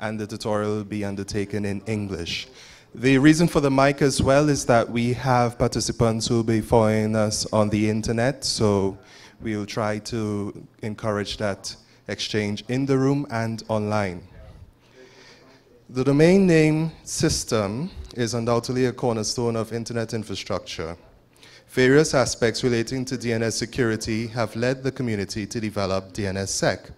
and the tutorial will be undertaken in English. The reason for the mic as well is that we have participants who will be following us on the internet, so we will try to encourage that exchange in the room and online. The domain name system is undoubtedly a cornerstone of internet infrastructure. Various aspects relating to DNS security have led the community to develop DNSSEC,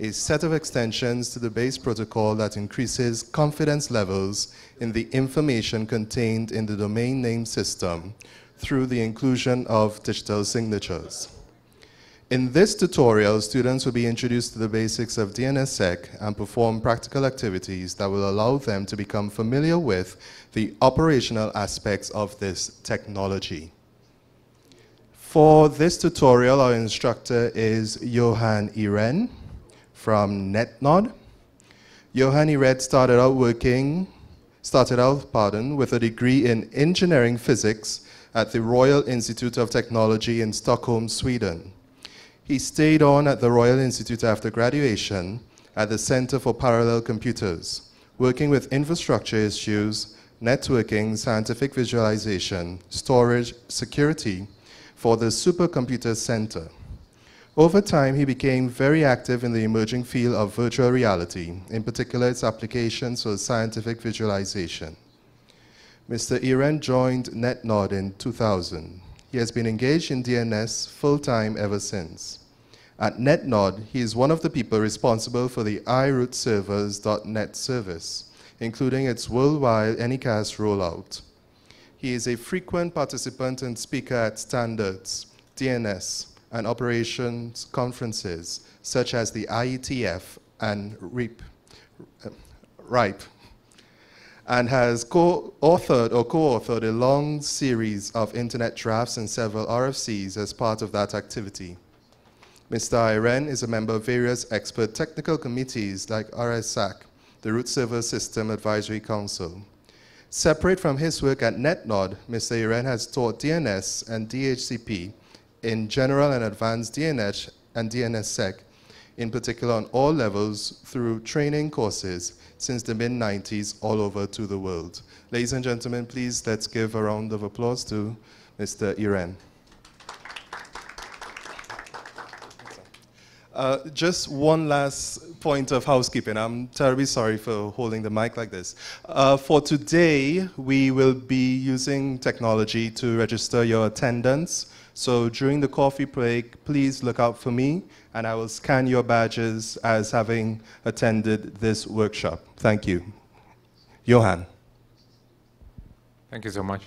a set of extensions to the base protocol that increases confidence levels in the information contained in the domain name system through the inclusion of digital signatures. In this tutorial, students will be introduced to the basics of DNSSEC and perform practical activities that will allow them to become familiar with the operational aspects of this technology. For this tutorial, our instructor is Johan Ihren from NetNod. Johan Ihren started out working, started out, pardon, with a degree in engineering physics at the Royal Institute of Technology in Stockholm, Sweden. He stayed on at the Royal Institute after graduation at the Center for Parallel Computers, working with infrastructure issues, networking, scientific visualization, storage, security for the Supercomputer Center. Over time, he became very active in the emerging field of virtual reality, in particular its applications for scientific visualization. Mr. Ihren joined NetNod in 2000. He has been engaged in DNS full-time ever since. At NetNod, he is one of the people responsible for the i.root-servers.net service, including its worldwide Anycast rollout. He is a frequent participant and speaker at standards, DNS, and operations conferences, such as the IETF and RIP, uh, RIPE, and has co-authored or co-authored a long series of internet drafts and several RFCs as part of that activity. Mr. Ihren is a member of various expert technical committees like RSSAC, the Root Server System Advisory Council. Separate from his work at NetNod, Mr. Ihren has taught DNS and DHCP in general and advanced DNS and DNSSEC, in particular on all levels through training courses since the mid-90s all over to the world. Ladies and gentlemen, please let's give a round of applause to Mr. Ihren. Uh, just one last point of housekeeping. I'm terribly sorry for holding the mic like this. Uh, for today, we will be using technology to register your attendance. So during the coffee break, please look out for me, and I will scan your badges as having attended this workshop. Thank you. Johan. Thank you so much.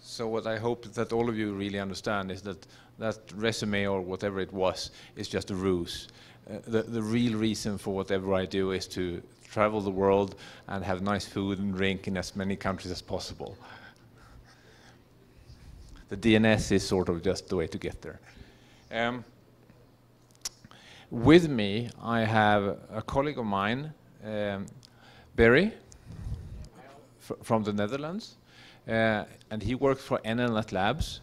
So what I hope that all of you really understand is that that resume or whatever it was is just a ruse. Uh, the, the real reason for whatever I do is to travel the world and have nice food and drink in as many countries as possible. The DNS is sort of just the way to get there. Um, with me, I have a colleague of mine, um, Berry, from the Netherlands, uh, and he works for NLNet Labs,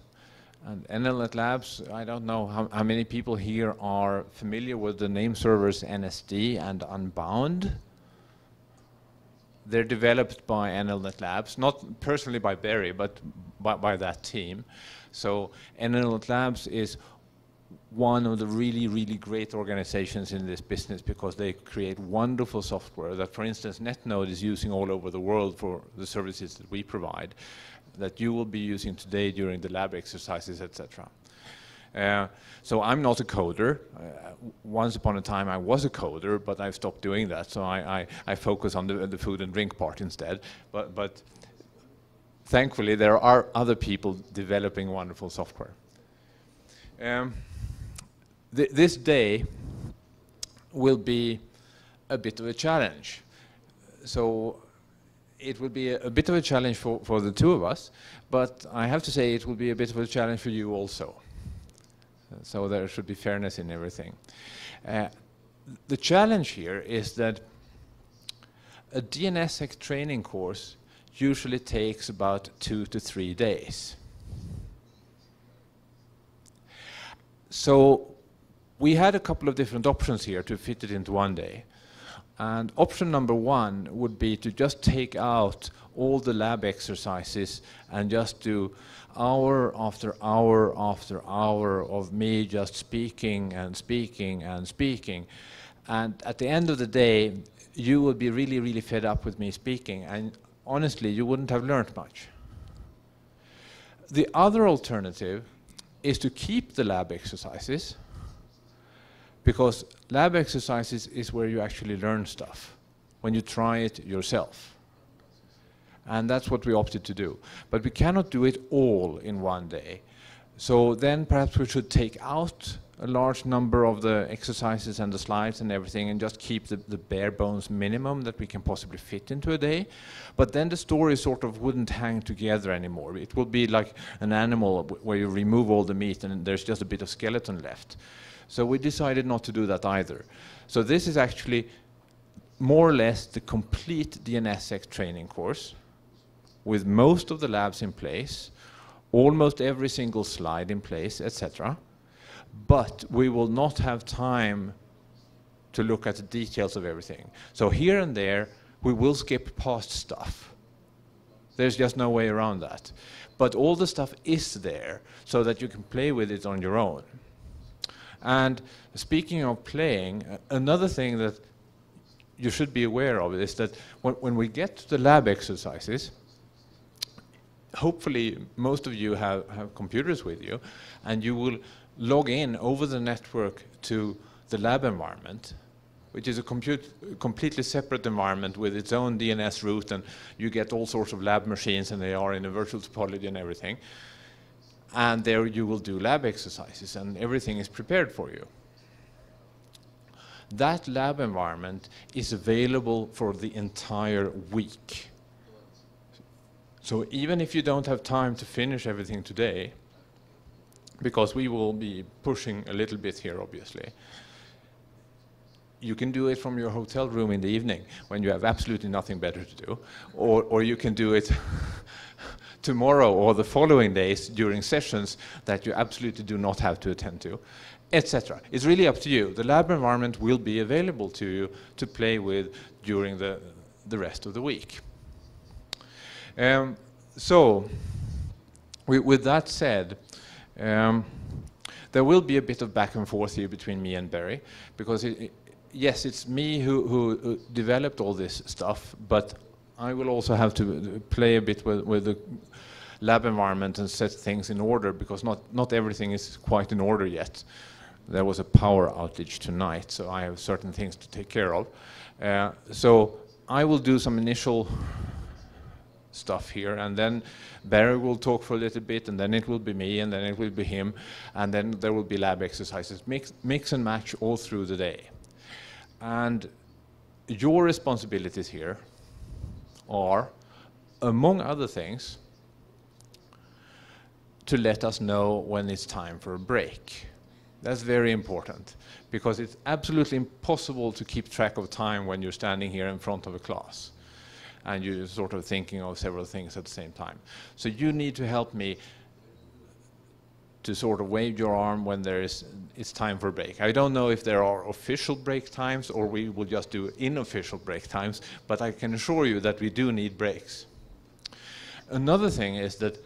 and NLNet Labs, I don't know how, how, many people here are familiar with the name servers NSD and Unbound. They're developed by NLNet Labs, not personally by Berry, but by, by that team. So NLNet Labs is one of the really, really great organizations in this business because they create wonderful software that, for instance, Netnod is using all over the world for the services that we provide that you will be using today during the lab exercises, etc. Uh, so I'm not a coder. Uh, once upon a time I was a coder, but I've stopped doing that. So I, I, I focus on the, the, food and drink part instead. But, but thankfully there are other people developing wonderful software. Um, th this day will be a bit of a challenge. So it will be a, a, bit of a challenge for, for the two of us, but I have to say it will be a bit of a challenge for you also. So there should be fairness in everything. Uh, the challenge here is that a DNSSEC training course usually takes about two to three days. So we had a couple of different options here to fit it into one day. And option number one would be to just take out all the lab exercises and just do hour after hour after hour of me just speaking and speaking and speaking. And at the end of the day, you would be really, really fed up with me speaking. And honestly, you wouldn't have learned much. The other alternative is to keep the lab exercises because lab exercises is where you actually learn stuff when you try it yourself. And that's what we opted to do. But we cannot do it all in one day. So then perhaps we should take out a large number of the exercises and the slides and everything and just keep the, the, bare bones minimum that we can possibly fit into a day. But then the story sort of wouldn't hang together anymore. It will be like an animal where you remove all the meat and there's just a bit of skeleton left. So we decided not to do that either. So this is actually more or less the complete DNSSEC training course with most of the labs in place, almost every single slide in place, etc but we will not have time to look at the details of everything. So here and there, we will skip past stuff. There's just no way around that. But all the stuff is there so that you can play with it on your own. And speaking of playing, another thing that you should be aware of is that when, when we get to the lab exercises, hopefully most of you have, have computers with you, and you will log in over the network to the lab environment, which is a compute, completely separate environment with its own DNS root, and you get all sorts of lab machines, and they are in a virtual topology and everything. And there you will do lab exercises, and everything is prepared for you. That lab environment is available for the entire week. So even if you don't have time to finish everything today, because we will be pushing a little bit here, obviously. You can do it from your hotel room in the evening when you have absolutely nothing better to do, or, or you can do it tomorrow or the following days during sessions that you absolutely do not have to attend to, etc. It's really up to you. The lab environment will be available to you to play with during the, the rest of the week. Um, so, with that said, um, there will be a bit of back and forth here between me and Berry, because it, it, yes, it's me who, who, developed all this stuff, but I will also have to play a bit with, with the lab environment and set things in order, because not, not everything is quite in order yet. There was a power outage tonight, so I have certain things to take care of. Uh, so I will do some initial stuff here, and then Berry will talk for a little bit, and then it will be me, and then it will be him, and then there will be lab exercises. Mix, mix and match all through the day. And your responsibilities here are, among other things, to let us know when it's time for a break. That's very important because it's absolutely impossible to keep track of time when you're standing here in front of a class and you're sort of thinking of several things at the same time. So you need to help me to sort of wave your arm when there is it's time for break. I don't know if there are official break times or we will just do unofficial break times, but I can assure you that we do need breaks. Another thing is that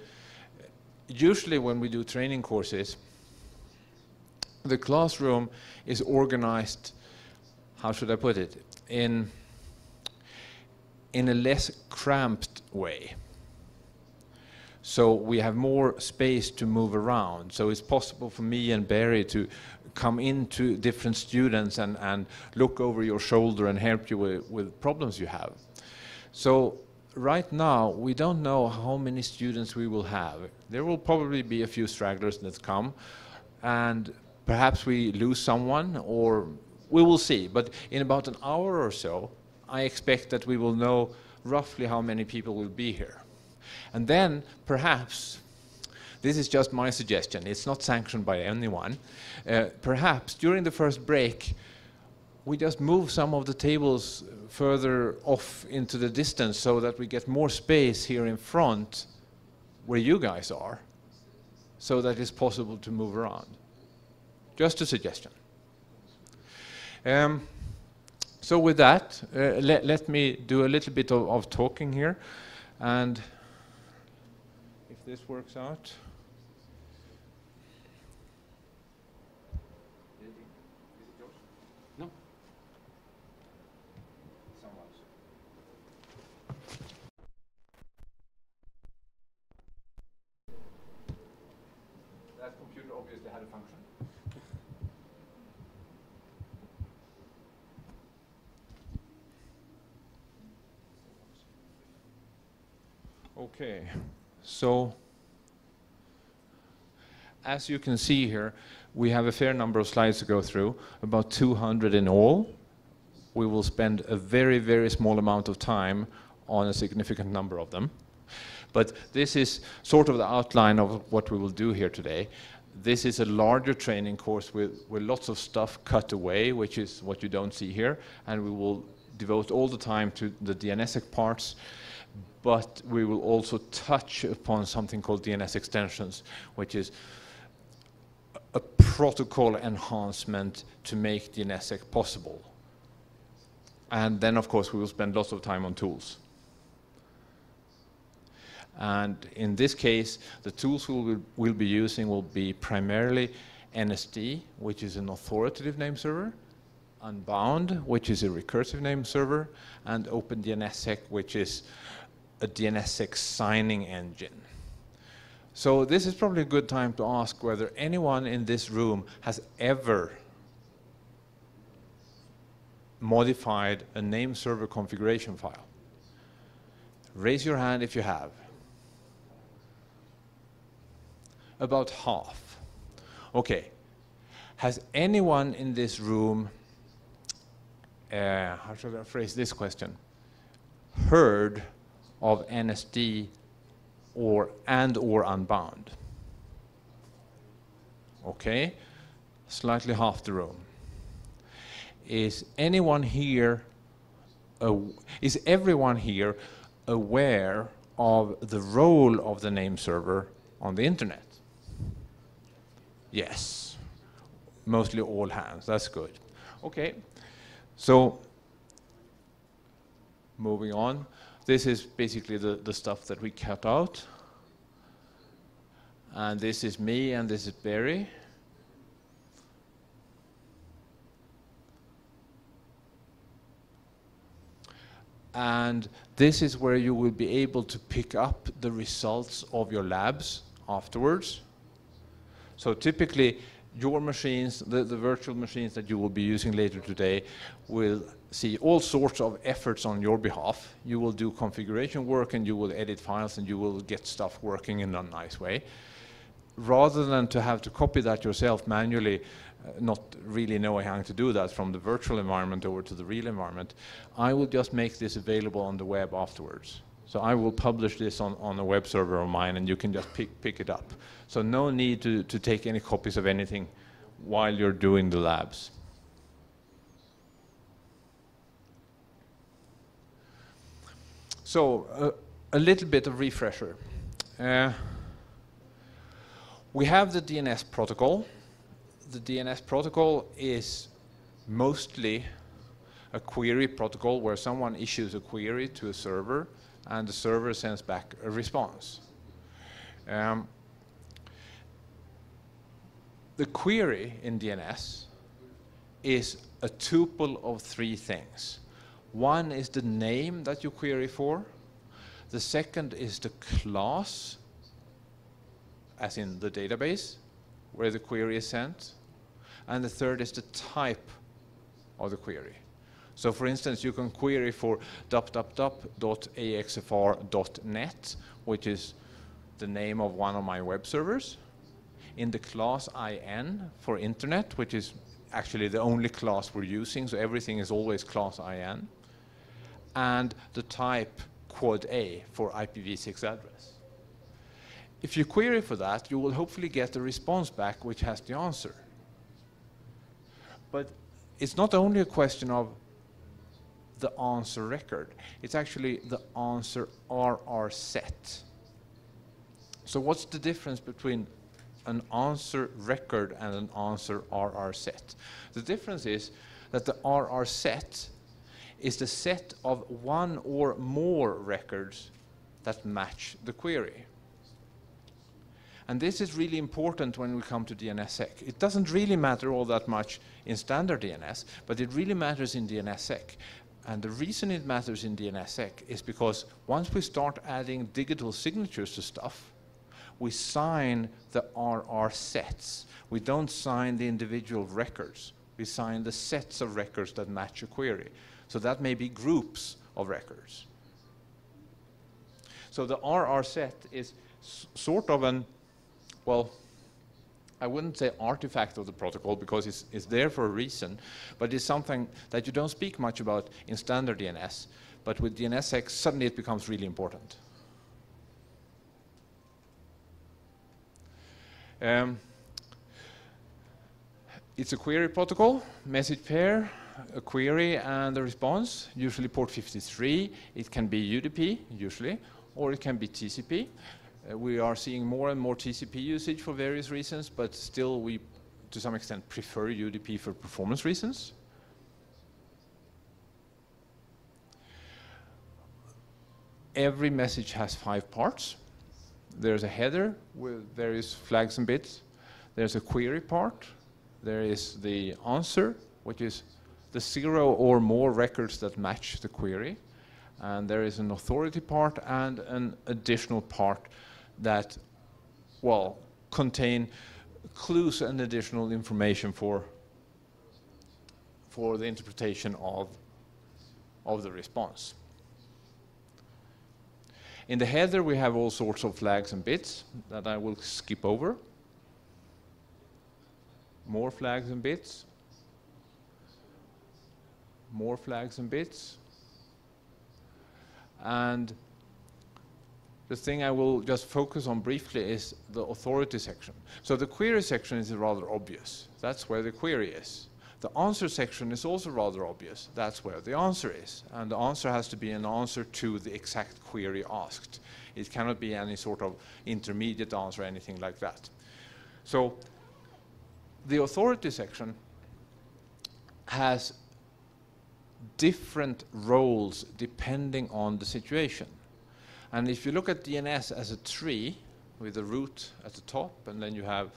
usually when we do training courses, the classroom is organized, how should I put it, in in a less cramped way. So we have more space to move around. So it's possible for me and Berry to come into different students and, and look over your shoulder and help you with, with problems you have. So right now, we don't know how many students we will have. There will probably be a few stragglers that come, and perhaps we lose someone, or we will see. But in about an hour or so, I expect that we will know roughly how many people will be here. And then, perhaps, this is just my suggestion, it's not sanctioned by anyone, uh, perhaps during the first break, we just move some of the tables further off into the distance so that we get more space here in front where you guys are, so that it's possible to move around. Just a suggestion. Um, so with that, uh, let, let me do a little bit of, of talking here. And if this works out. No. That computer obviously had a function. Okay, so as you can see here, we have a fair number of slides to go through, about 200 in all. We will spend a very, very small amount of time on a significant number of them. But this is sort of the outline of what we will do here today. This is a larger training course with, with lots of stuff cut away, which is what you don't see here, and we will devote all the time to the DNSSEC parts, but we will also touch upon something called DNS extensions, which is a protocol enhancement to make DNSSEC possible. And then, of course, we will spend lots of time on tools. And in this case, the tools we will we'll be using will be primarily NSD, which is an authoritative name server, Unbound, which is a recursive name server, and OpenDNSSEC, which is a DNSSEC signing engine. So this is probably a good time to ask whether anyone in this room has ever modified a name server configuration file. Raise your hand if you have. About half. Okay. Has anyone in this room, uh, how should I phrase this question, heard of NSD or and or unbound? Okay, slightly half the room. Is anyone here, uh, is everyone here aware of the role of the name server on the internet? Yes, mostly all hands, that's good. Okay, so moving on. This is basically the, the stuff that we cut out. And this is me and this is Berry. And this is where you will be able to pick up the results of your labs afterwards. So typically, your machines, the, the virtual machines that you will be using later today, will see all sorts of efforts on your behalf. You will do configuration work and you will edit files and you will get stuff working in a nice way. Rather than to have to copy that yourself manually, uh, not really knowing how to do that from the virtual environment over to the real environment, I will just make this available on the web afterwards. So I will publish this on, on a web server of mine and you can just pick, pick it up. So no need to, to take any copies of anything while you're doing the labs. So uh, a little bit of refresher. Uh, we have the DNS protocol. The DNS protocol is mostly a query protocol where someone issues a query to a server and the server sends back a response. Um, the query in DNS is a tuple of three things. One is the name that you query for. The second is the class, as in the database, where the query is sent. And the third is the type of the query. So for instance, you can query for www.axfr.net, which is the name of one of my web servers, in the class IN for internet, which is actually the only class we're using, so everything is always class IN, and the type quad A for IPv6 address. If you query for that, you will hopefully get a response back which has the answer. But it's not only a question of the answer record. It's actually the answer RR set. So what's the difference between an answer record and an answer RR set? The difference is that the RR set is the set of one or more records that match the query. And this is really important when we come to DNSSEC. It doesn't really matter all that much in standard DNS, but it really matters in DNSSEC. And the reason it matters in DNSSEC is because once we start adding digital signatures to stuff, we sign the RR sets. We don't sign the individual records. We sign the sets of records that match a query. So that may be groups of records. So the RR set is sort of an well, I wouldn't say artifact of the protocol because it's, it's there for a reason, but it's something that you don't speak much about in standard DNS. But with DNSSEC, suddenly it becomes really important. Um, it's a query protocol, message pair, a query and a response, usually port 53. It can be UDP, usually, or it can be TCP. Uh, we are seeing more and more TCP usage for various reasons, but still we, to some extent, prefer UDP for performance reasons. Every message has five parts. There's a header with various flags and bits. There's a query part. There is the answer, which is the zero or more records that match the query. And there is an authority part and an additional part that, well, contain clues and additional information for, for the interpretation of, of the response. In the header, we have all sorts of flags and bits that I will skip over. More flags and bits. More flags and bits. And the thing I will just focus on briefly is the authority section. So the query section is rather obvious. That's where the query is. The answer section is also rather obvious. That's where the answer is. And the answer has to be an answer to the exact query asked. It cannot be any sort of intermediate answer or anything like that. So the authority section has different roles depending on the situation. And if you look at DNS as a tree with a root at the top, and then you have,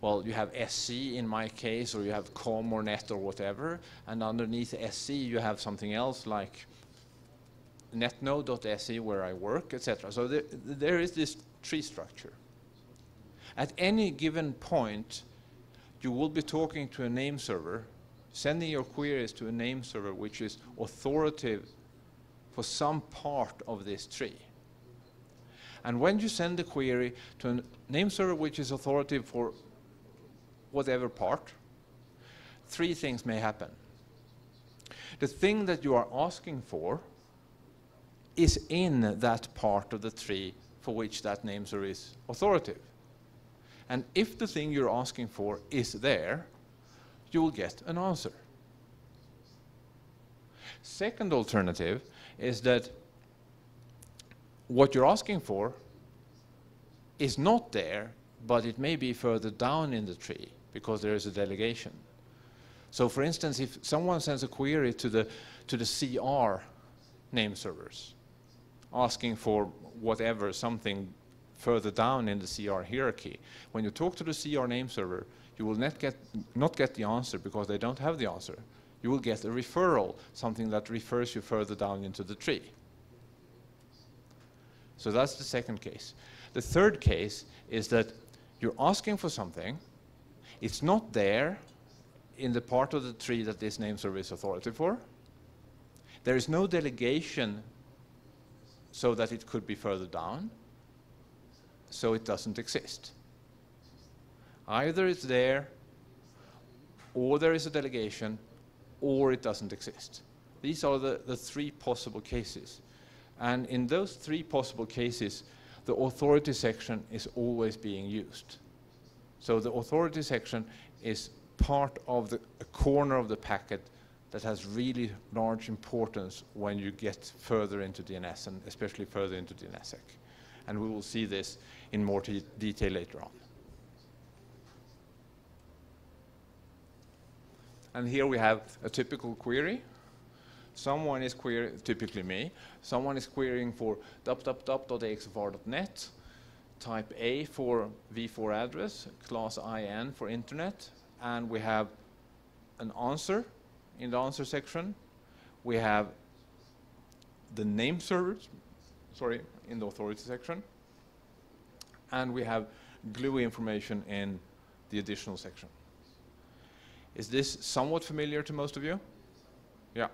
well, you have SE in my case, or you have COM or NET or whatever, and underneath SE you have something else like netnod.se where I work, etc. So there, there is this tree structure. At any given point, you will be talking to a name server, sending your queries to a name server which is authoritative for some part of this tree. And when you send the query to a name server which is authoritative for whatever part, three things may happen. The thing that you are asking for is in that part of the tree for which that name server is authoritative. And if the thing you're asking for is there, you will get an answer. Second alternative is that what you're asking for is not there, but it may be further down in the tree because there is a delegation. So for instance, if someone sends a query to the, to the CR name servers, asking for whatever, something further down in the CR hierarchy, when you talk to the CR name server, you will not get, not get the answer because they don't have the answer you will get a referral, something that refers you further down into the tree. So that's the second case. The third case is that you're asking for something, it's not there in the part of the tree that this name server is authority for. There is no delegation so that it could be further down, so it doesn't exist. Either it's there, or there is a delegation, or it doesn't exist. These are the, the three possible cases. And in those three possible cases, the authority section is always being used. So the authority section is part of the corner of the packet that has really large importance when you get further into DNS and especially further into DNSSEC. And we will see this in more detail later on. And here we have a typical query. Someone is querying, typically me, someone is querying for www.axfr.net, type A for v4 address, class IN for internet, and we have an answer in the answer section. We have the name servers, sorry, in the authority section. And we have glue information in the additional section. Is this somewhat familiar to most of you? Yeah.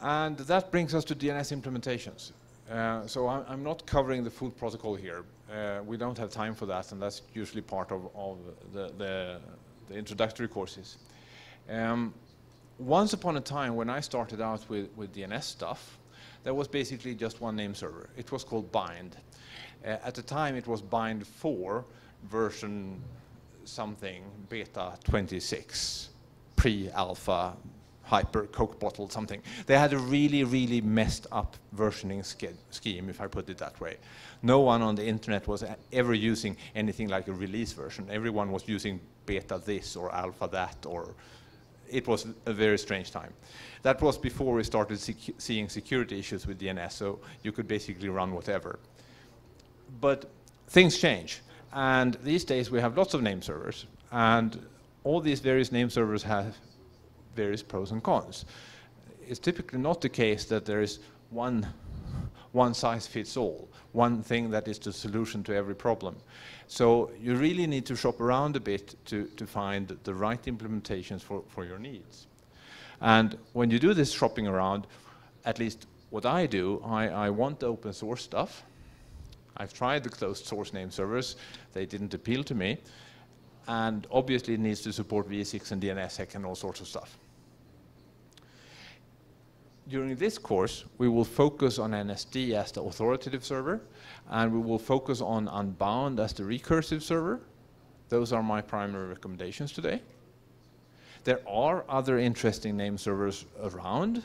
And that brings us to DNS implementations. Uh, so I'm, I'm, not covering the full protocol here. Uh, we don't have time for that, and that's usually part of, of the, the, the, introductory courses. Um, once upon a time, when I started out with, with DNS stuff, there was basically just one name server. It was called Bind. Uh, at the time, it was Bind 4 version something, beta 26, pre-alpha hyper Coke bottle something. They had a really, really messed up versioning scheme, if I put it that way. No one on the internet was ever using anything like a release version. Everyone was using beta this or alpha that, or it was a very strange time. That was before we started seeing security issues with DNS, so you could basically run whatever. But things change, and these days we have lots of name servers, and all these various name servers have various pros and cons. It's typically not the case that there is one, one size fits all, one thing that is the solution to every problem. So you really need to shop around a bit to, to find the right implementations for, for your needs. And when you do this shopping around, at least what I do, I, I want the open source stuff. I've tried the closed source name servers. They didn't appeal to me. And obviously it needs to support v6 and DNSSEC and all sorts of stuff during this course, we will focus on NSD as the authoritative server, and we will focus on Unbound as the recursive server. Those are my primary recommendations today. There are other interesting name servers around.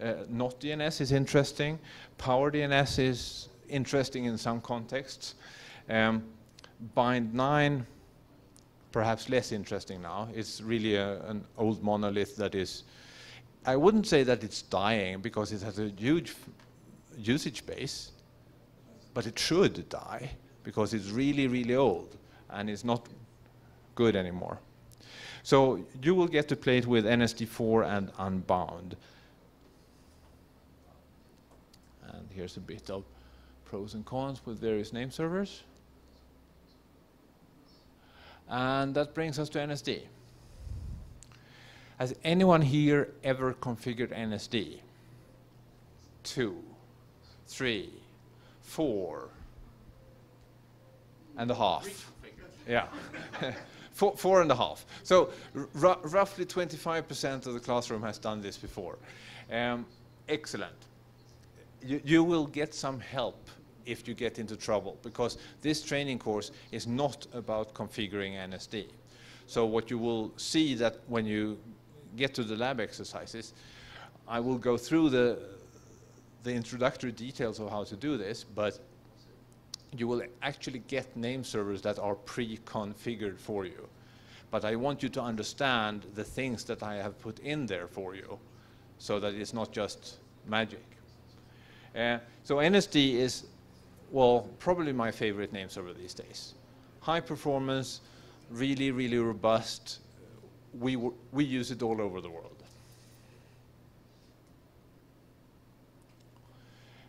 Uh, Knot DNS is interesting. PowerDNS is interesting in some contexts. Um, Bind 9, perhaps less interesting now. It's really a, an old monolith that is I wouldn't say that it's dying because it has a huge usage base, but it should die because it's really, really old and it's not good anymore. So you will get to play it with NSD4 and Unbound. And here's a bit of pros and cons with various name servers. And that brings us to NSD. Has anyone here ever configured NSD? Two, three, four and a half. Yeah. four, four and a half. So roughly 25% of the classroom has done this before. Um, excellent. You, you will get some help if you get into trouble because this training course is not about configuring NSD. So what you will see that when you get to the lab exercises, I will go through the, the introductory details of how to do this, but you will actually get name servers that are pre-configured for you. But I want you to understand the things that I have put in there for you so that it's not just magic. Uh, so NSD is, well, probably my favorite name server these days. High performance, really, really robust, we, we use it all over the world.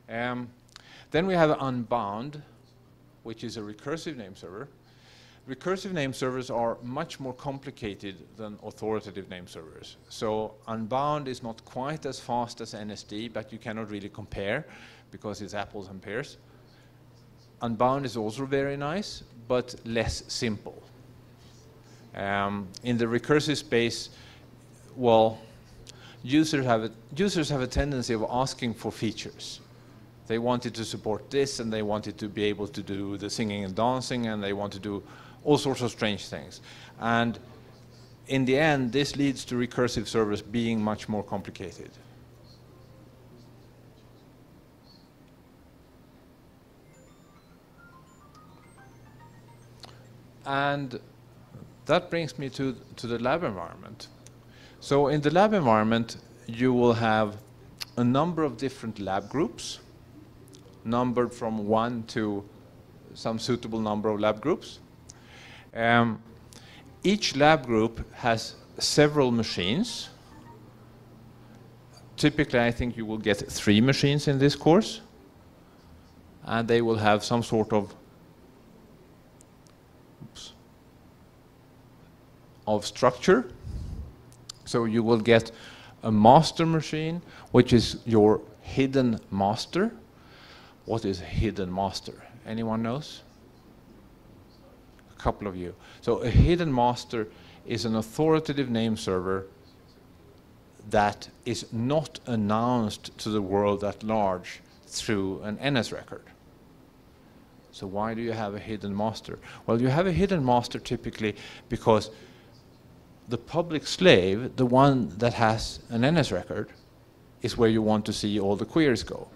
Um, then we have Unbound, which is a recursive name server. Recursive name servers are much more complicated than authoritative name servers. So Unbound is not quite as fast as NSD, but you cannot really compare because it's apples and pears. Unbound is also very nice, but less simple. Um, in the recursive space, well, users have, a, users have a tendency of asking for features. They wanted to support this, and they wanted to be able to do the singing and dancing, and they want to do all sorts of strange things. And in the end, this leads to recursive servers being much more complicated. And that brings me to, to the lab environment. So in the lab environment, you will have a number of different lab groups, numbered from one to some suitable number of lab groups. Um, each lab group has several machines. Typically, I think you will get three machines in this course, and they will have some sort of of structure. So you will get a master machine, which is your hidden master. What is hidden master? Anyone knows? A couple of you. So a hidden master is an authoritative name server that is not announced to the world at large through an NS record. So why do you have a hidden master? Well, you have a hidden master typically because the public slave, the one that has an NS record, is where you want to see all the queries go.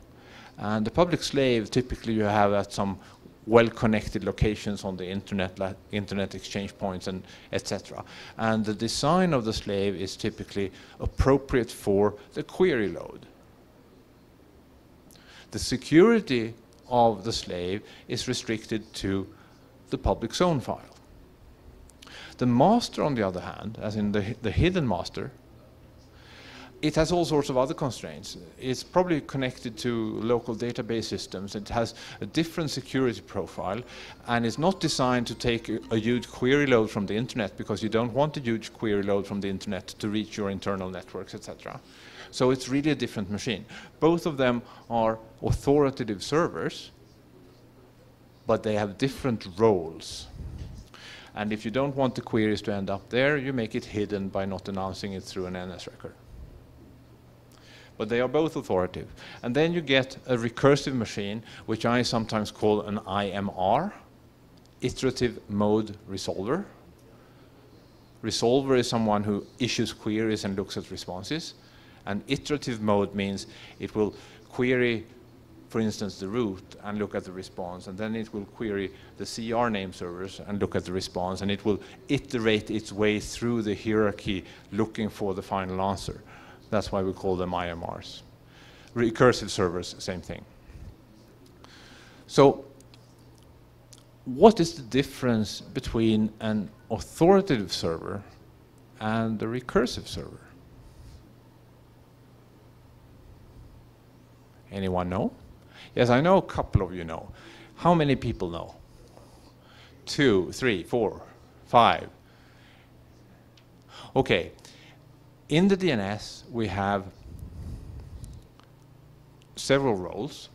And the public slave, typically you have at some well-connected locations on the internet, like internet exchange points and etc. And the design of the slave is typically appropriate for the query load. The security of the slave is restricted to the public zone file. The master, on the other hand, as in the, the hidden master, it has all sorts of other constraints. It's probably connected to local database systems. It has a different security profile, and it's not designed to take a, a, huge query load from the internet because you don't want a huge query load from the internet to reach your internal networks, etc. So it's really a different machine. Both of them are authoritative servers, but they have different roles. And if you don't want the queries to end up there, you make it hidden by not announcing it through an NS record but they are both authoritative. And then you get a recursive machine, which I sometimes call an IMR, iterative mode resolver. Resolver is someone who issues queries and looks at responses. And iterative mode means it will query, for instance, the root and look at the response. And then it will query the CR name servers and look at the response. And it will iterate its way through the hierarchy looking for the final answer. That's why we call them IMRs. Recursive servers, same thing. So what is the difference between an authoritative server and a recursive server? Anyone know? Yes, I know a couple of you know. How many people know? Two, three, four, five. Okay, in the DNS, we have several roles.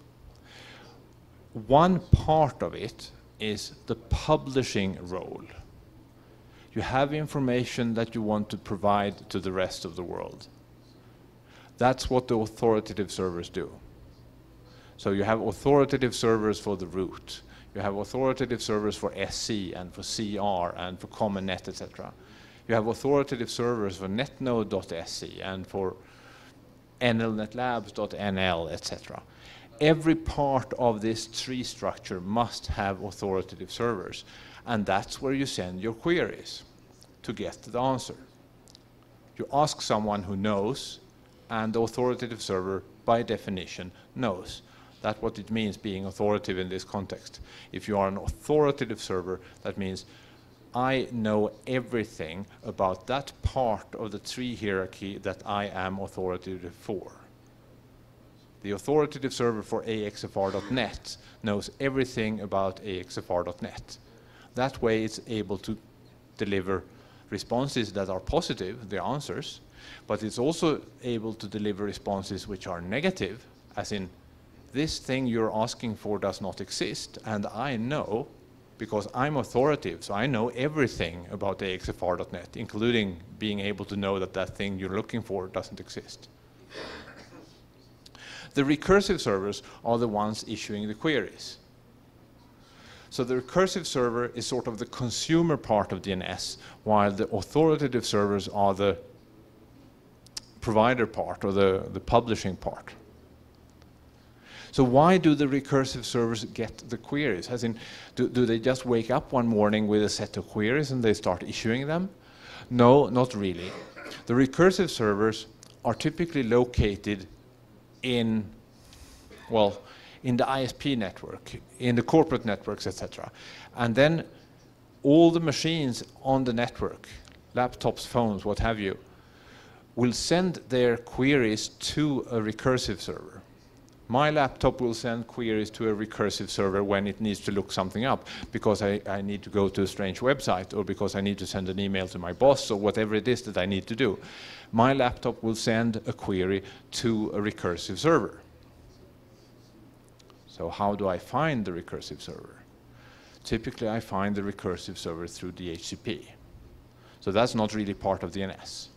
One part of it is the publishing role. You have information that you want to provide to the rest of the world. That's what the authoritative servers do. So you have authoritative servers for the root. You have authoritative servers for SE and for CR and for common net, etc you have authoritative servers for netnod.se and for nlnetlabs.nl, etc. Every part of this tree structure must have authoritative servers, and that's where you send your queries to get the answer. You ask someone who knows, and the authoritative server, by definition, knows. That's what it means being authoritative in this context. If you are an authoritative server, that means I know everything about that part of the tree hierarchy that I am authoritative for. The authoritative server for AXFR.net knows everything about AXFR.net. That way it's able to deliver responses that are positive, the answers, but it's also able to deliver responses which are negative, as in, this thing you're asking for does not exist, and I know because I'm authoritative, so I know everything about AXFR.net, including being able to know that that thing you're looking for doesn't exist. The recursive servers are the ones issuing the queries. So the recursive server is sort of the consumer part of DNS, while the authoritative servers are the provider part or the, the publishing part. So why do the recursive servers get the queries? As in, do, do they just wake up one morning with a set of queries and they start issuing them? No, not really. The recursive servers are typically located in, well, in the ISP network, in the corporate networks, etc. And then all the machines on the network, laptops, phones, what have you, will send their queries to a recursive server. My laptop will send queries to a recursive server when it needs to look something up because I, I, need to go to a strange website or because I need to send an email to my boss or whatever it is that I need to do. My laptop will send a query to a recursive server. So how do I find the recursive server? Typically, I find the recursive server through DHCP. So that's not really part of DNS.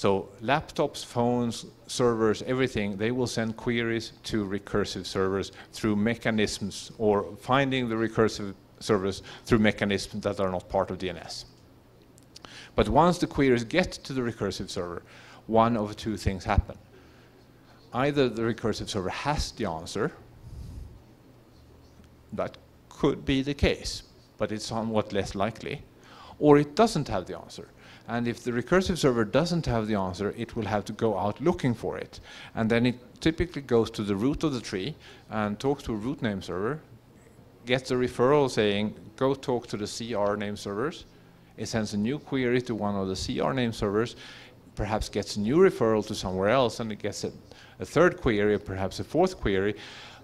So laptops, phones, servers, everything, they will send queries to recursive servers through mechanisms or finding the recursive servers through mechanisms that are not part of DNS. But once the queries get to the recursive server, one of two things happen. Either the recursive server has the answer, that could be the case, but it's somewhat less likely, or it doesn't have the answer. And if the recursive server doesn't have the answer, it will have to go out looking for it. And then it typically goes to the root of the tree and talks to a root name server, gets a referral saying, go talk to the CR name servers. It sends a new query to one of the CR name servers, perhaps gets a new referral to somewhere else, and it gets a, a third query, or perhaps a fourth query,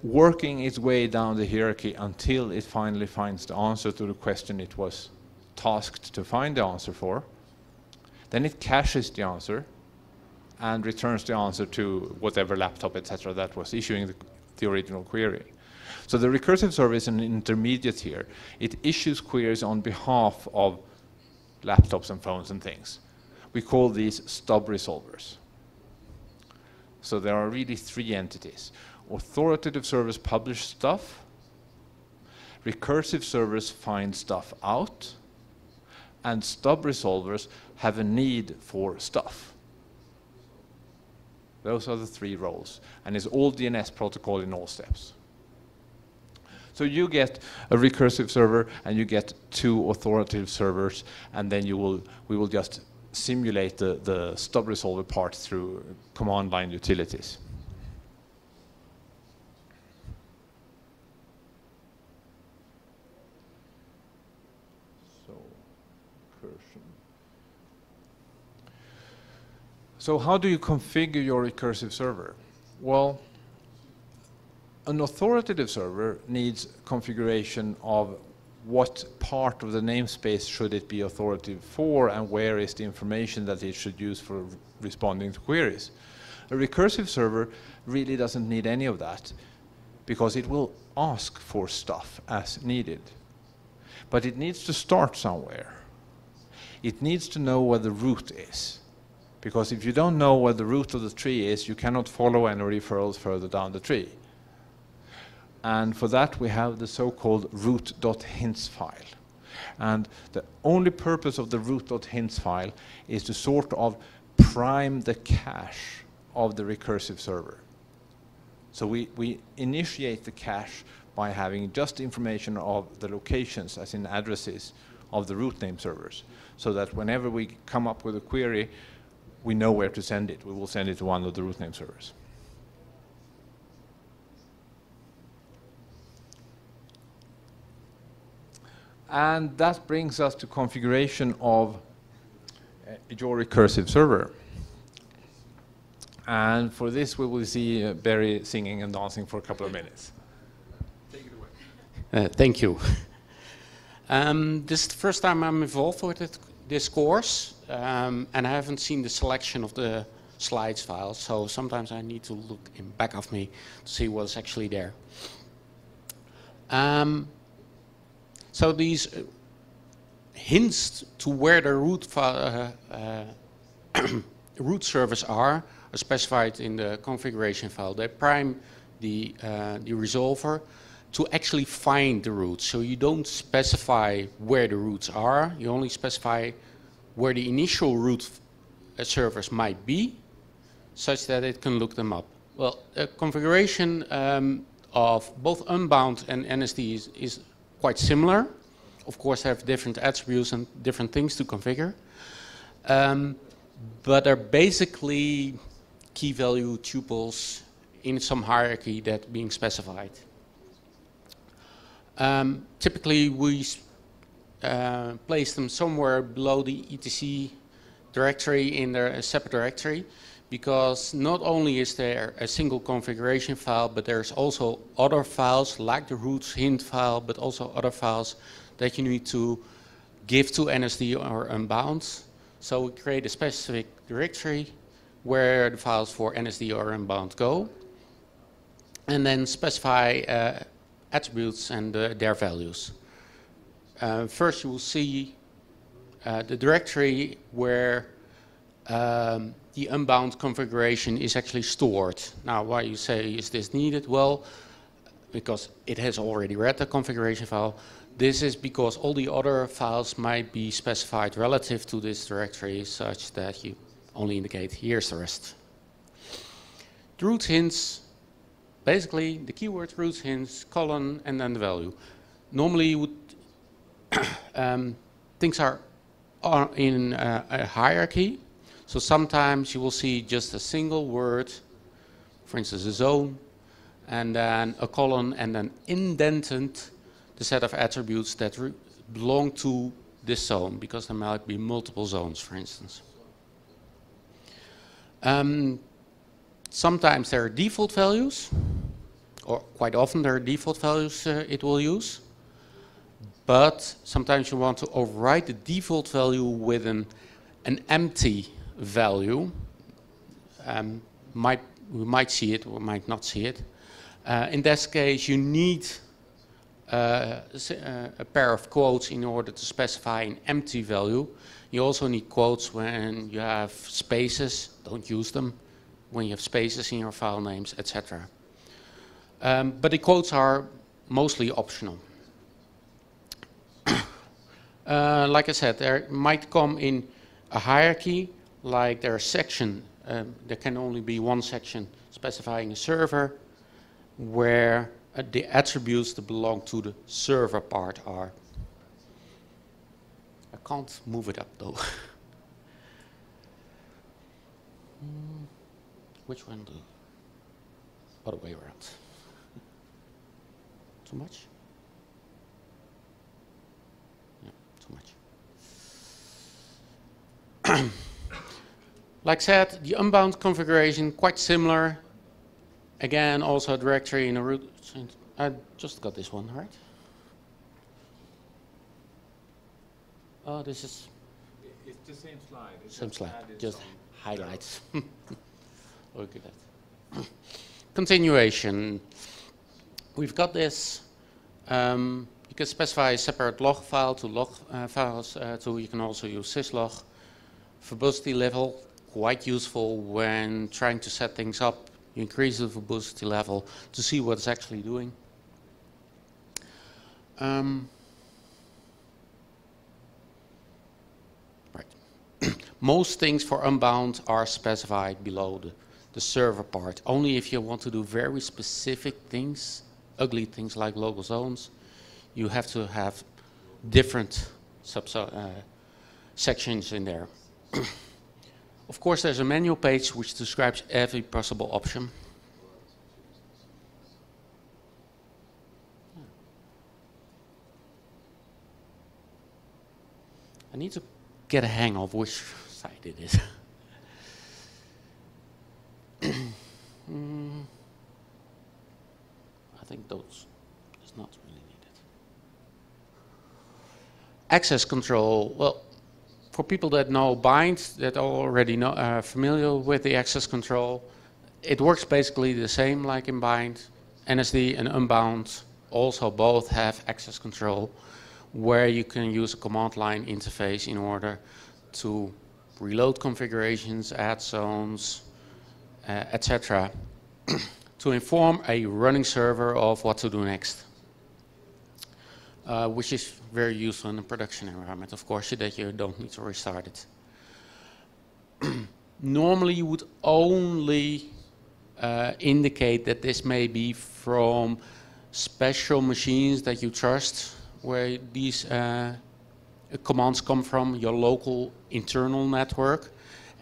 working its way down the hierarchy until it finally finds the answer to the question it was tasked to find the answer for. Then it caches the answer and returns the answer to whatever laptop, etc., that was issuing the, the original query. So the recursive server is an intermediate here. It issues queries on behalf of laptops and phones and things. We call these stub resolvers. So there are really three entities. Authoritative servers publish stuff, recursive servers find stuff out, and stub resolvers have a need for stuff. Those are the three roles, and it's all DNS protocol in all steps. So you get a recursive server and you get two authoritative servers, and then you will we will just simulate the, the stub resolver part through command line utilities. So how do you configure your recursive server? Well, an authoritative server needs configuration of what part of the namespace should it be authoritative for and where is the information that it should use for responding to queries. A recursive server really doesn't need any of that because it will ask for stuff as needed. But it needs to start somewhere. It needs to know where the root is. Because if you don't know where the root of the tree is, you cannot follow any referrals further down the tree. And for that, we have the so-called root.hints file. And the only purpose of the root.hints file is to sort of prime the cache of the recursive server. So we, we initiate the cache by having just information of the locations, as in addresses, of the root name servers, so that whenever we come up with a query, we know where to send it. We will send it to one of the root name servers. And that brings us to configuration of uh, your recursive server. And for this, we will see uh, Berry singing and dancing for a couple of minutes. Take it away. Uh, thank you. Um, this is the first time I'm involved with this course um, and I haven't seen the selection of the slides file, so sometimes I need to look in back of me to see what's actually there. Um, so these uh, hints to where the root, uh, uh, root servers are are specified in the configuration file. They prime the, uh, the resolver to actually find the roots. So you don't specify where the roots are, you only specify where the initial root servers might be, such that it can look them up. Well, the configuration um, of both Unbound and NSD is, is, quite similar. Of course, they have different attributes and different things to configure. Um, but they're basically key value tuples in some hierarchy that being specified. Um, typically, we uh, place them somewhere below the etc directory in their separate directory because not only is there a single configuration file, but there's also other files like the roots hint file, but also other files that you need to give to NSD or Unbound. So we create a specific directory where the files for NSD or Unbound go, and then specify uh, attributes and uh, their values. Uh, first you will see uh, the directory where um, the unbound configuration is actually stored. Now, why you say is this needed? Well, because it has already read the configuration file. This is because all the other files might be specified relative to this directory such that you only indicate here's the rest. The root hints, basically the keyword root hints, colon, and then the value. Normally you would, um, things are, are in uh, a hierarchy so sometimes you will see just a single word, for instance, a zone, and then a colon, and then indented the set of attributes that belong to this zone, because there might be multiple zones, for instance. Um, sometimes there are default values, or quite often there are default values uh, it will use. But sometimes you want to override the default value with an, an empty value. Um, might, we might see it or might not see it. Uh, in this case, you need uh, a pair of quotes in order to specify an empty value. You also need quotes when you have spaces, don't use them, when you have spaces in your file names, etc. Um, but the quotes are mostly optional. Uh, like I said, there might come in a hierarchy like there are section, um, there can only be one section specifying a server where uh, the attributes that belong to the server part are. I can't move it up though. Which one? The other way around. Too much? Yeah, too much. Like I said, the unbound configuration, quite similar. Again, also a directory in a root. I just got this one, right? Oh, this is... It's the same slide. It's same slide, just highlights. Look at that. Continuation. We've got this. Um, you can specify a separate log file to log uh, files uh, to. You can also use syslog. Verbosity level, quite useful when trying to set things up. You increase the verbosity level to see what it's actually doing. Um, right. Most things for Unbound are specified below the, the server part. Only if you want to do very specific things, ugly things like local zones, you have to have different sub uh, sections in there. Of course, there's a manual page which describes every possible option. I need to get a hang of which side it is. mm, I think those is not really needed. Access control, well, for people that know bind, that are already know, uh, familiar with the access control, it works basically the same like in bind. NSD and Unbound also both have access control where you can use a command line interface in order to reload configurations, add zones, uh, etc. to inform a running server of what to do next uh, which is very useful in a production environment, of course, so that you don't need to restart it. Normally, you would only uh, indicate that this may be from special machines that you trust, where these uh, commands come from, your local internal network,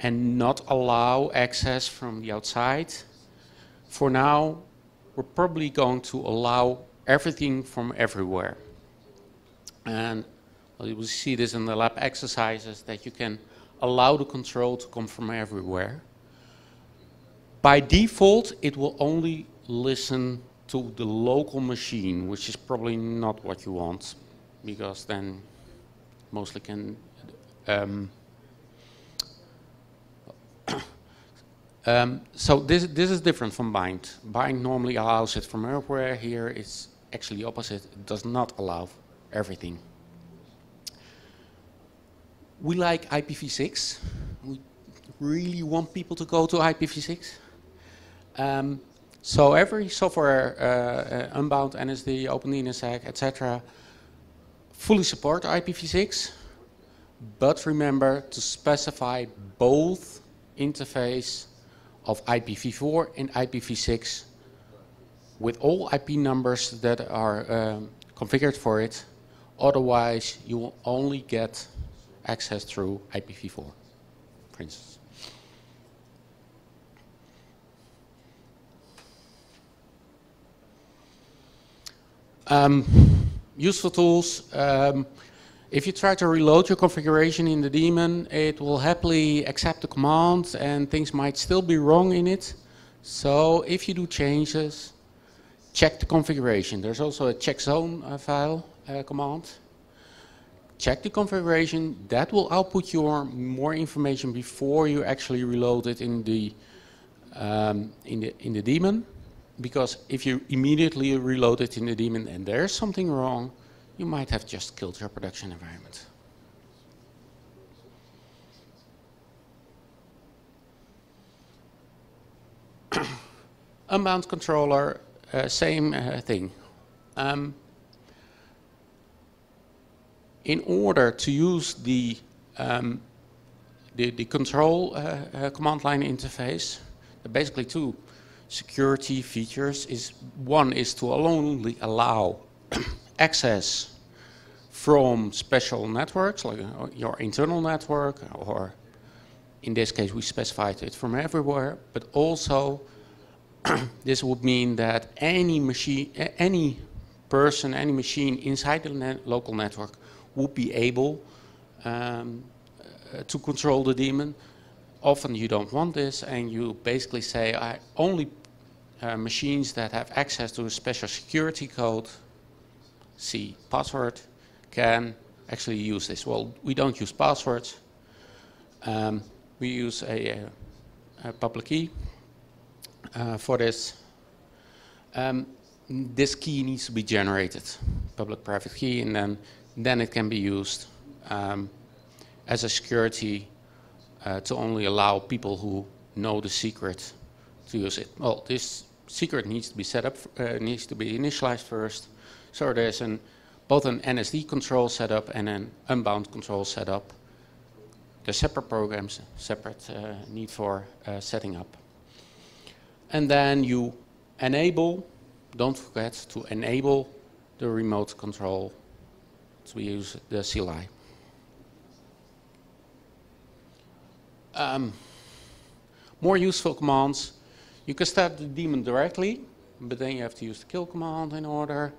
and not allow access from the outside. For now, we're probably going to allow everything from everywhere. And you will see this in the lab exercises that you can allow the control to come from everywhere. By default, it will only listen to the local machine, which is probably not what you want, because then mostly can um, um, so this this is different from bind. Bind normally allows it from everywhere. Here it's actually opposite. It does not allow everything. We like IPv6. We really want people to go to IPv6. Um, so every software, uh, uh, Unbound, NSD, OpenDNSSEC, etc., fully support IPv6, but remember to specify both interface of IPv4 and IPv6 with all IP numbers that are um, configured for it. Otherwise, you will only get access through IPv4, for instance. Um, useful tools. Um, if you try to reload your configuration in the daemon, it will happily accept the command and things might still be wrong in it. So if you do changes, check the configuration. There's also a checkzone uh, file command. Check the configuration. That will output you more information before you actually reload it in the um, in the in the daemon because if you immediately reload it in the daemon and there's something wrong, you might have just killed your production environment. Unbound controller, uh, same uh, thing. Um, in order to use the um, the, the, control uh, uh command line interface, basically two security features is one is to only allow access from special networks like uh, your internal network or in this case we specified it from everywhere but also this would mean that any machine any person any machine inside the local network would be able um, uh, to control the daemon often you don't want this and you basically say I only uh, machines that have access to a special security code, see password, can actually use this. Well, we don't use passwords. Um, we use a, a, a public key uh, for this. Um, this key needs to be generated, public-private key, and then, then it can be used um, as a security uh, to only allow people who know the secret to use it. Well, this secret needs to be set up, uh, needs to be initialized first. So there's an, both an NSD control setup and an unbound control setup. They're separate programs, separate uh, need for uh, setting up. And then you enable, don't forget to enable the remote control. So we use the CLI. Um, more useful commands you can start the daemon directly, but then you have to use the kill command in order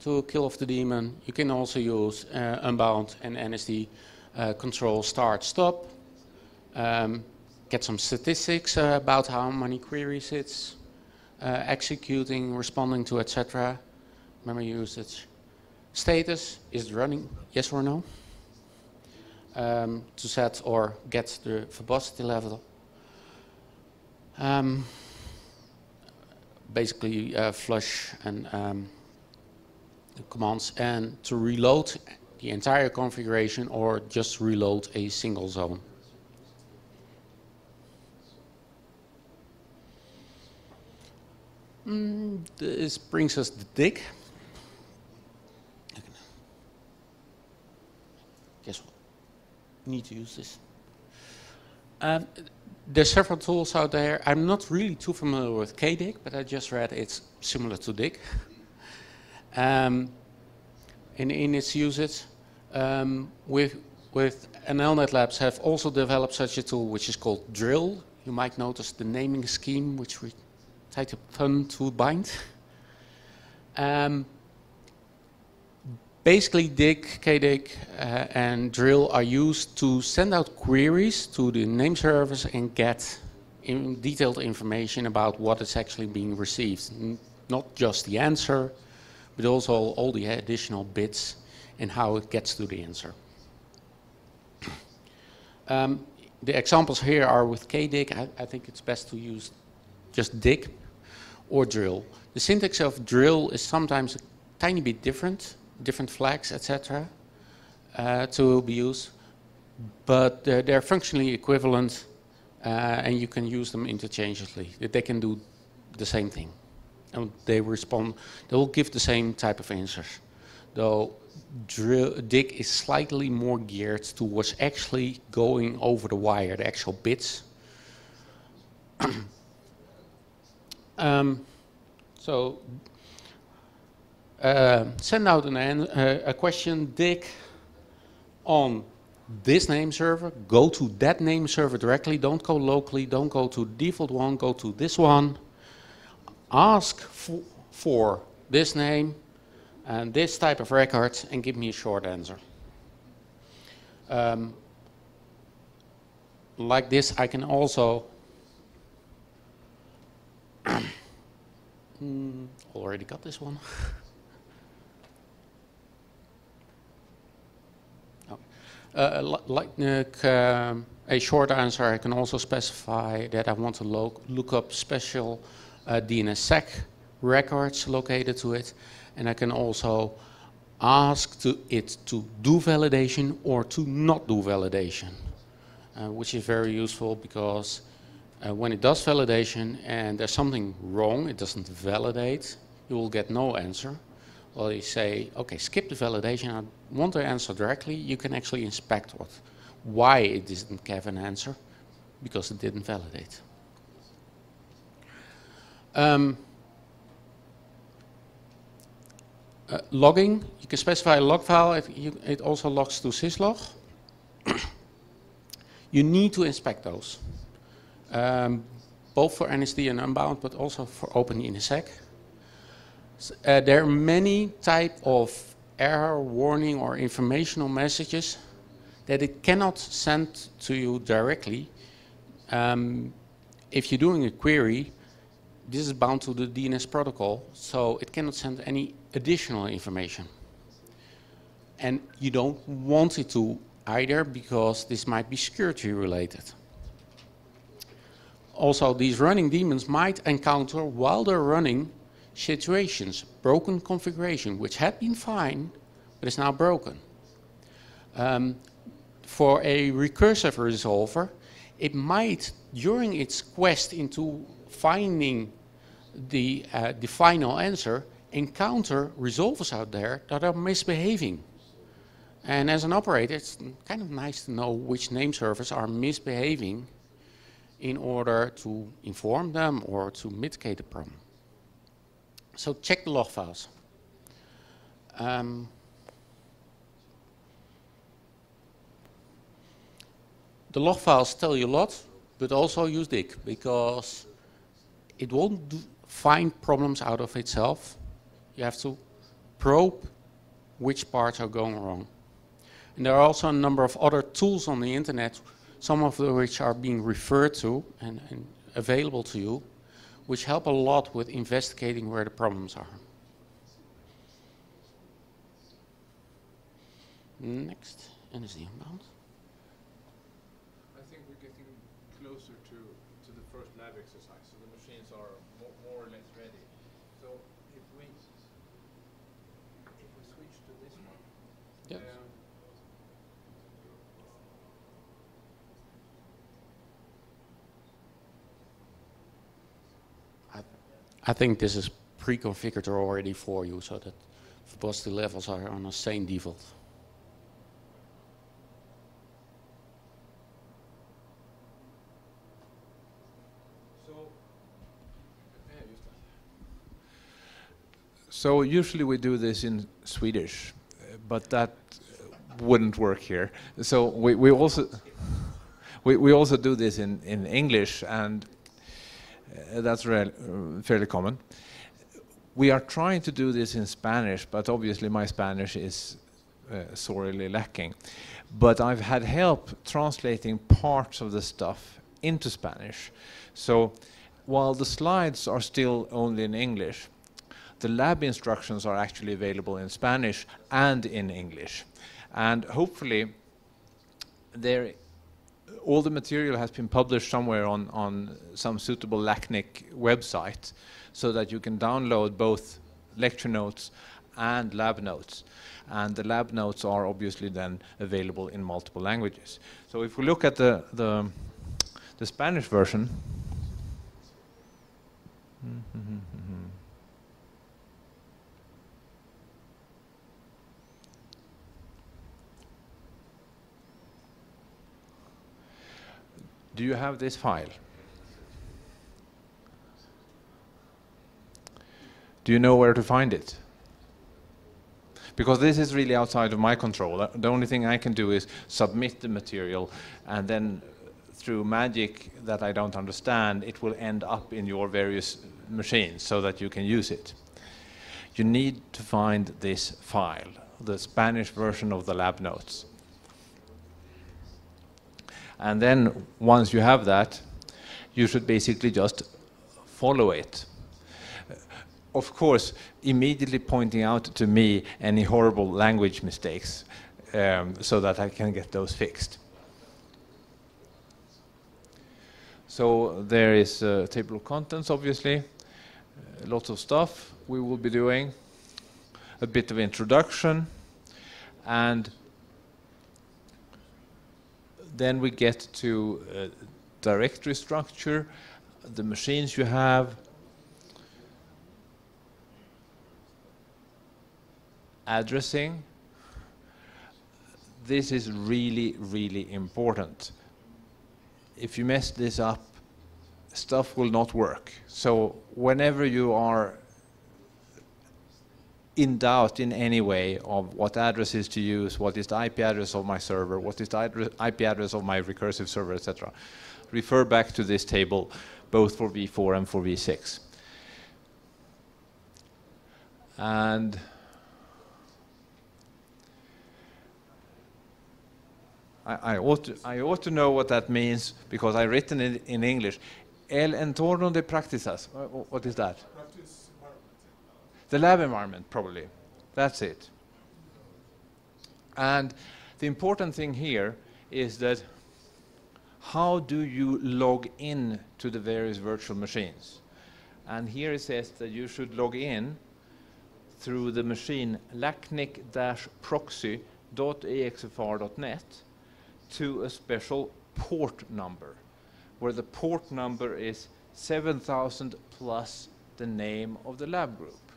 to kill off the daemon. You can also use uh, unbound and NSD uh, control start stop. Um, get some statistics uh, about how many queries it's uh, executing, responding to, etc. Memory usage. Status is running, yes or no? Um, to set or get the verbosity level. Um, basically uh, flush and um, commands and to reload the entire configuration or just reload a single zone. Mm, this brings us to dig. Guess what? Need to use this. Um, there's several tools out there. I'm not really too familiar with KDIG, but I just read it's similar to DIG um, in, in its usage. Um, with, with NLNet Labs have also developed such a tool which is called Drill. You might notice the naming scheme which we try to fun to bind. Um, basically dig, kdig, uh, and drill are used to send out queries to the name service and get in detailed information about what is actually being received. N not just the answer, but also all the additional bits and how it gets to the answer. um, the examples here are with kdig. I, I think it's best to use just dig or drill. The syntax of drill is sometimes a tiny bit different, different flags, etc. Uh, to be used, but they're, they're functionally equivalent uh, and you can use them interchangeably. They can do the same thing. And they respond, they will give the same type of answers. Though drill, dig is slightly more geared towards actually going over the wire, the actual bits. um, so uh, send out an, uh, a question, dig on this name server, go to that name server directly, don't go locally, don't go to default one, go to this one, ask for, this name and this type of record and give me a short answer. Um, like this, I can also mm, already got this one. Uh, like um, a short answer, I can also specify that I want to lo look up special uh, DNSSEC records located to it, and I can also ask to it to do validation or to not do validation, uh, which is very useful because uh, when it does validation and there's something wrong, it doesn't validate, you will get no answer. Well, you say, okay, skip the validation. I want the answer directly. You can actually inspect what, why it didn't give an answer, because it didn't validate. Um, uh, logging, you can specify a log file. It, you, it also logs to syslog. you need to inspect those, um, both for NSD and Unbound, but also for OpenDNSSEC. Uh, there are many type of error warning or informational messages that it cannot send to you directly. Um, if you're doing a query, this is bound to the DNS protocol, so it cannot send any additional information. And you don't want it to either because this might be security related. Also, these running daemons might encounter while they're running situations, broken configuration, which had been fine, but is now broken. Um, for a recursive resolver, it might, during its quest into finding the, uh, the final answer, encounter resolvers out there that are misbehaving. And as an operator, it's kind of nice to know which name servers are misbehaving in order to inform them or to mitigate the problem. So check the log files. Um, the log files tell you a lot, but also use dig because it won't find problems out of itself. You have to probe which parts are going wrong. And there are also a number of other tools on the internet, some of which are being referred to and, and available to you, which help a lot with investigating where the problems are. Next, NSD Unbound. I think we're getting closer to, to the first lab exercise, so the machines are more, more or less ready. So if we, if we switch to this one. Yes. um, I think this is pre-configured already for you so that verbosity levels are on the same default. So usually we do this in Swedish, but that wouldn't work here. So we, we also we, we also do this in, in English, and that's uh, fairly common. We are trying to do this in Spanish, but obviously my Spanish is uh, sorely lacking. But I've had help translating parts of the stuff into Spanish. So while the slides are still only in English, the lab instructions are actually available in Spanish and in English. And hopefully, there, all the material has been published somewhere on, on some suitable LACNIC website so that you can download both lecture notes and lab notes. And the lab notes are obviously then available in multiple languages. So if we look at the, the, the Spanish version, mm -hmm. Do you have this file? Do you know where to find it? Because this is really outside of my control. The only thing I can do is submit the material and then through magic that I don't understand, it will end up in your various machines so that you can use it. You need to find this file, the Spanish version of the lab notes. And then once you have that, you should basically just follow it. Of course, immediately pointing out to me any horrible language mistakes um, so that I can get those fixed. So there is a table of contents, obviously, lots of stuff we will be doing, a bit of introduction, and then we get to uh, directory structure, the machines you have, addressing. This is really, really important. If you mess this up, stuff will not work. So whenever you are in doubt in any way of what addresses to use, what is the IP address of my server, what is the IP address of my recursive server, etc. Refer back to this table both for v4 and for v6. And I, I, ought to, I ought to know what that means because I've written it in English. El entorno de prácticas. What is that? The lab environment, probably. That's it. And the important thing here is that how do you log in to the various virtual machines? And here it says that you should log in through the machine lacnic-proxy.axfr.net to a special port number, where the port number is 7000 plus the name of the lab group.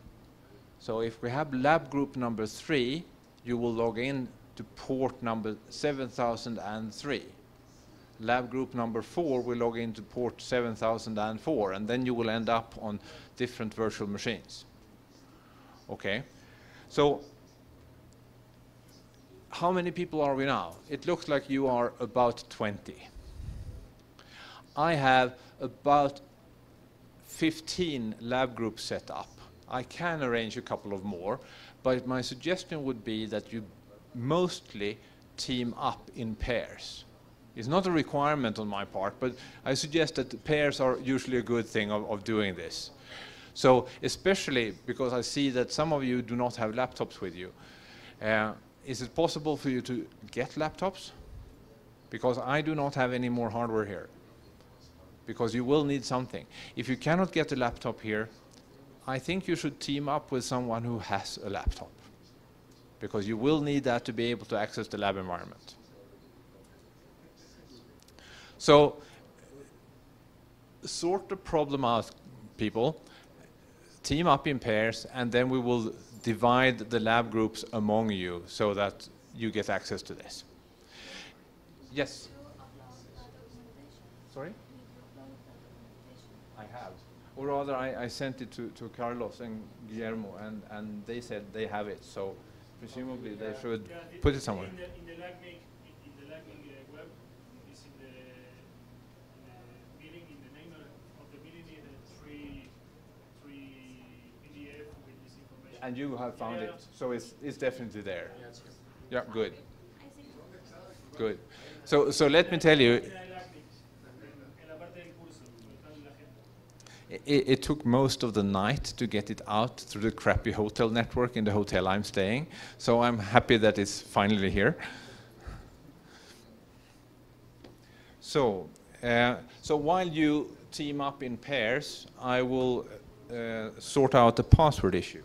So if we have lab group number three, you will log in to port number 7003. Lab group number four will log in to port 7004, and then you will end up on different virtual machines. Okay, so how many people are we now? It looks like you are about 20. I have about 15 lab groups set up. I can arrange a couple of more, but my suggestion would be that you mostly team up in pairs. It's not a requirement on my part, but I suggest that pairs are usually a good thing of, of doing this. So especially because I see that some of you do not have laptops with you, uh, is it possible for you to get laptops? Because I do not have any more hardware here. Because you will need something. If you cannot get a laptop here, I think you should team up with someone who has a laptop because you will need that to be able to access the lab environment. So sort the problem out, people, team up in pairs, and then we will divide the lab groups among you so that you get access to this. Yes? Sorry? Or rather, I, I sent it to, to Carlos and Guillermo, and, and they said they have it. So presumably they should Yeah, put it somewhere. In the, in the LACNIC, in, in the LACNIC uh, web, is in the, in the meeting, in the name of, of the meeting, is three, three PDF with this information. And you have found Yeah. it, so it's, it's definitely there. Yeah, good, I think good. So, so let me tell you, it, it took most of the night to get it out through the crappy hotel network in the hotel I'm staying. So I'm happy that it's finally here. So, uh, so while you team up in pairs, I will uh, sort out the password issue.